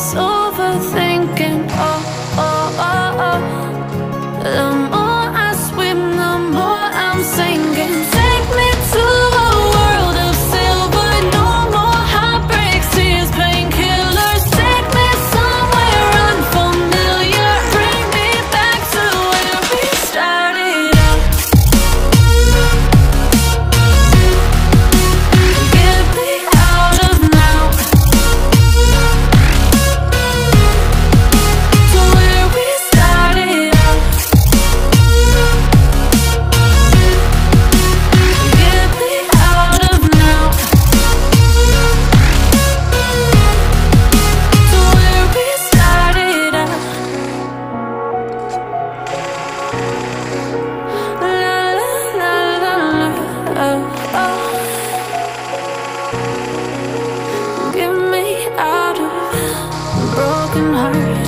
us over things.